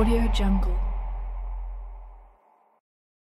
Audio Jungle.